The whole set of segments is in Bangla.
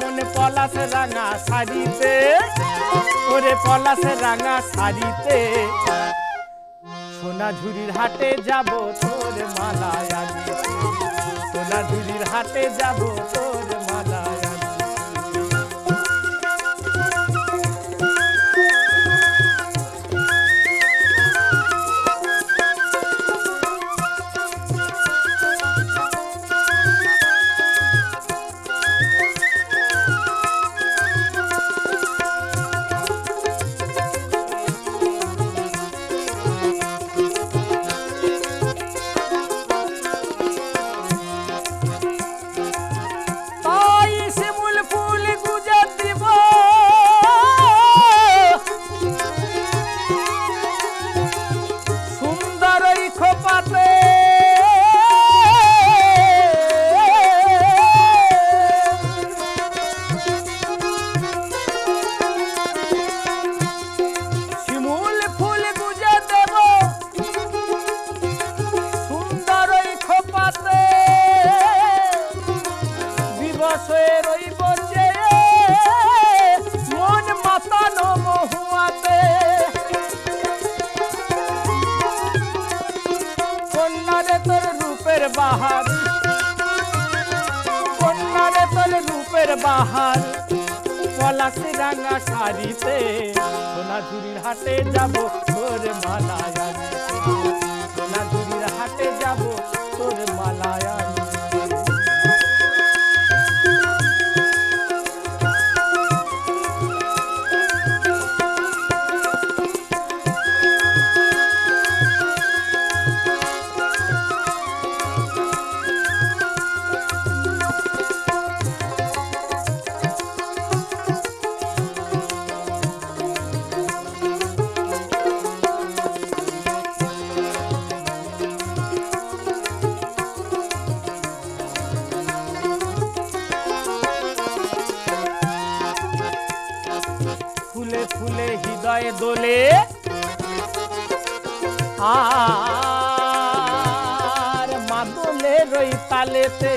মন পলাশ রাঙা শাড়িতে। ওরে পলাশ রাঙা শাড়িতে। সোনা ঝুরির হাটে যাব তোর মালা আনিতে সোনা ঝুরির হাটে যাব তোর মালায় বাহার, পলাশি রাঙা শাড়িতে সোনা ঝুরির হাটে যাব, তোর মালায় সোনাঝুরির সোনা ঝুরির হাটে যাব। হৃদয়ে দোলে। আর মাদলে রই তালেতে।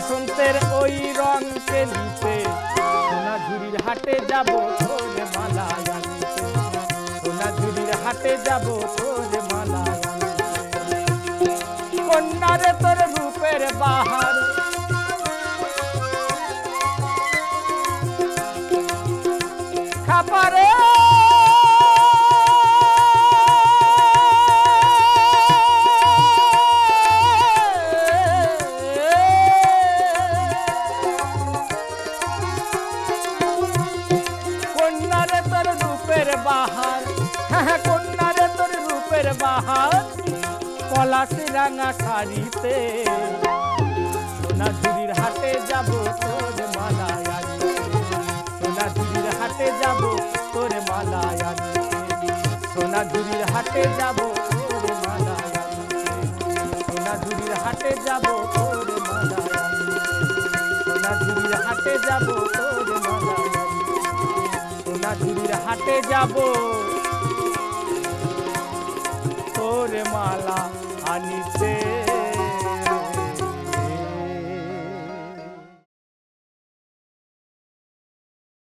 বসন্তের ওই রং কেলিতে সোনা ঝুরির হাটে যাব তোর মালা গানিতে সোনা ঝুরির হাটে যাব তোর মালা গানিতে কন্যারে তোর রূপের বাহার পলাশি রাঙা শাড়িতে। সোনা ঝুরির হাটে যাব তোর মালায় আনিতে সোনা ঝুরির হাটে যাব তোর মালায় আনিতে সোনা ঝুরির হাটে যাব তোর মালায় আনিতে সোনা ঝুরির হাটে যাব তোর মালায় আনিতে সোনা ঝুরির হাটে যাব তোর মালায় আনিতে সোনা ঝুরির হাটে যাব তোর মালা আনিতে